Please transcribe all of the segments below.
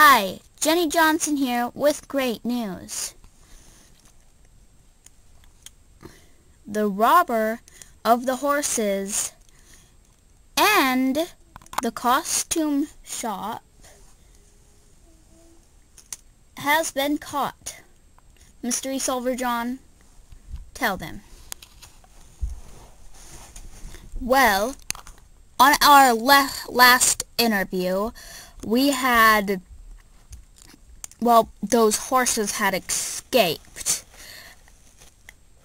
Hi, Jenny Johnson here with great news. The robber of the horses and the costume shop has been caught. Mystery Solver John, tell them. Well, on our last interview, we had, well, those horses had escaped.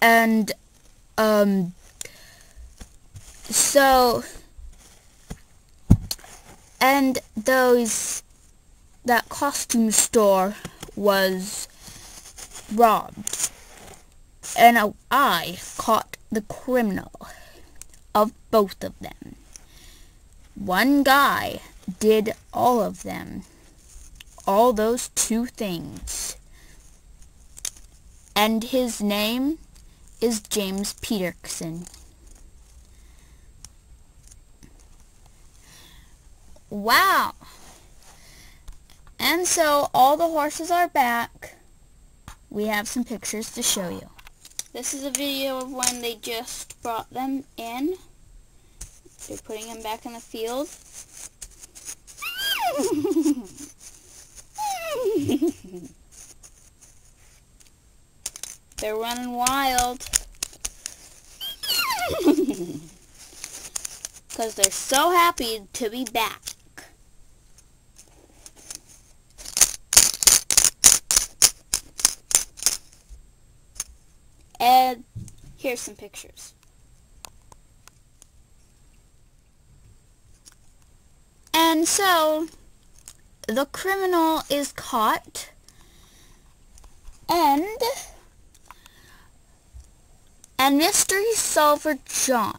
And, um, so, and those, that costume store was robbed. And I caught the criminal of both of them. One guy did all of them. All those two things. And his name is James Peterson. Wow. And so all the horses are back. We have some pictures to show you. This is a video of when they just brought them in. They're putting them back in the field. They're running wild. Because they're so happy to be back. And here's some pictures. And so, the criminal is caught, and, and Mystery Solver John,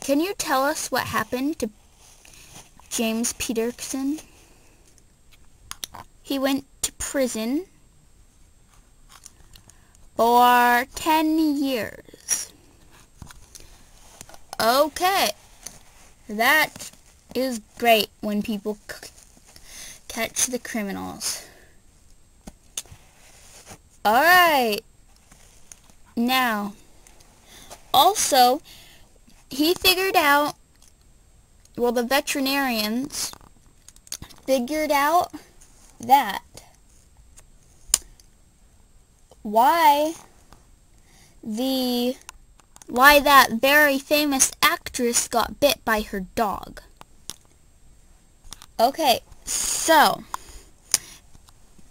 can you tell us what happened to James Peterson? He went to prison for 10 years. Okay. That is great when people catch the criminals. Alright. Now, also, he figured out, well, the veterinarians figured out that why the why that very famous actress got bit by her dog. Okay, so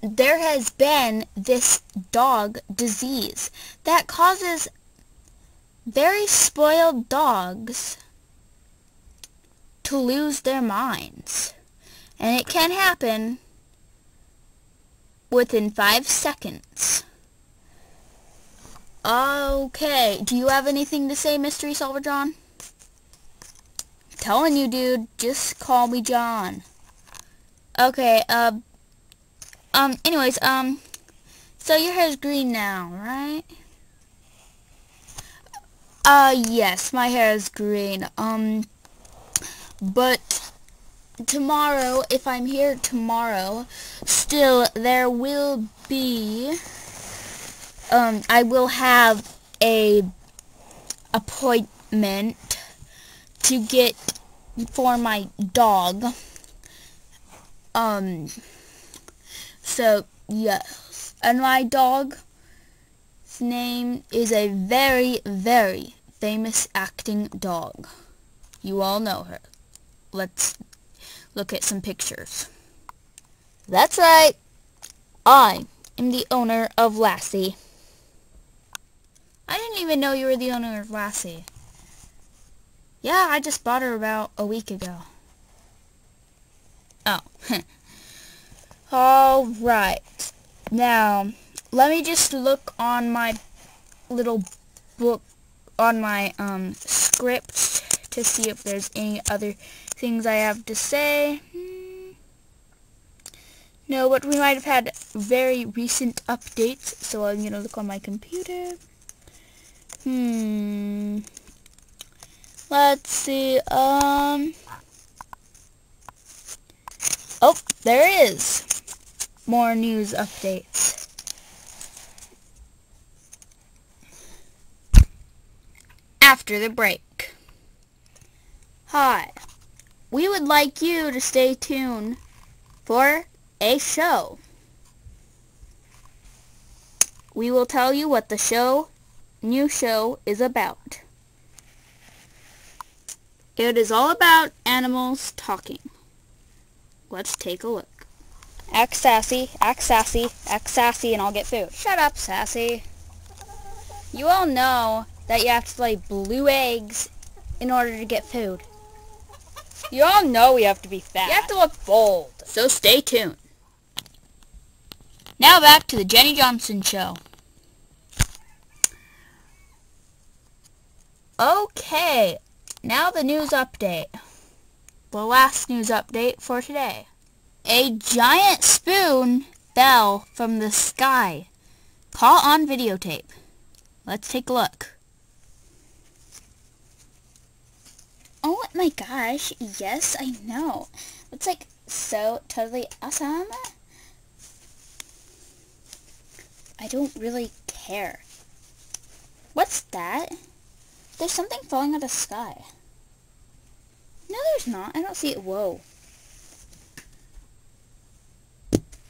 there has been this dog disease that causes very spoiled dogs to lose their minds. And it can happen within five seconds. Okay, do you have anything to say, Mystery Solver John? telling you, dude, just call me John. Okay, uh, um, anyways, um, so your hair's green now, right? Uh, yes, my hair is green, um, but tomorrow, if I'm here tomorrow, still, there will be um, I will have a appointment to get for my dog. Um, so, yes. And my dog's name is a very, very famous acting dog. You all know her. Let's look at some pictures. That's right. I am the owner of Lassie. I didn't even know you were the owner of Lassie. Yeah, I just bought her about a week ago. Oh. Alright. Now, let me just look on my little book, on my um, script to see if there's any other things I have to say. Hmm. No, but we might have had very recent updates, so I'm going to look on my computer. Hmm. Let's see. Um. Oh, there is. more news updates. After the break. Hi. We would like you to stay tuned for a show. We will tell you what the show, new show, is about. It is all about animals talking. Let's take a look. Act sassy, act sassy, act sassy, and I'll get food. Shut up, sassy. You all know that you have to lay blue eggs in order to get food. You all know we have to be fat. You have to look bold. So stay tuned. Now back to the Jenny Johnson Show. Okay, now the news update. The last news update for today. A giant spoon fell from the sky. Caught on videotape. Let's take a look. Oh my gosh, yes, I know. It's like so totally awesome. I don't really care. What's that? There's something falling out of the sky. No, there's not. I don't see it. Whoa.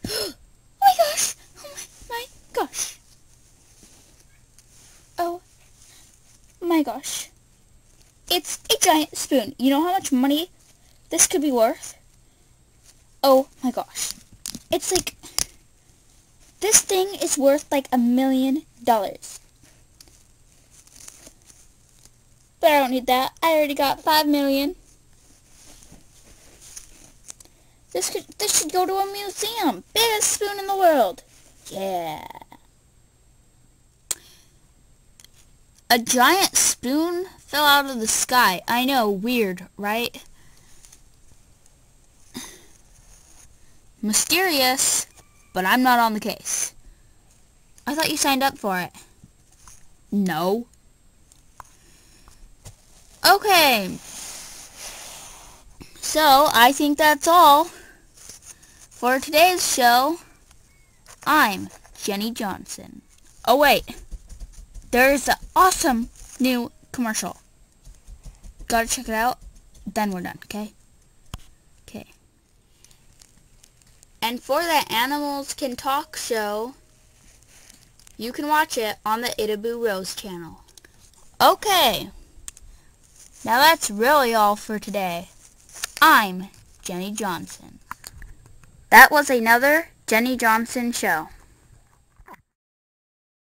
oh my gosh! Oh my, my gosh. Oh my gosh. It's a giant spoon. You know how much money this could be worth? Oh my gosh. It's like, this thing is worth like a million dollars. But I don't need that. I already got five million. This could this should go to a museum. Biggest spoon in the world. Yeah. A giant spoon fell out of the sky. I know, weird, right? Mysterious, but I'm not on the case. I thought you signed up for it. No. Okay. So, I think that's all for today's show. I'm Jenny Johnson. Oh, wait. There's an awesome new commercial. Gotta check it out. Then we're done, okay? Okay. And for the Animals Can Talk show, you can watch it on the Itaboo Rose channel. Okay. Now that's really all for today. I'm Jenny Johnson. That was another Jenny Johnson show.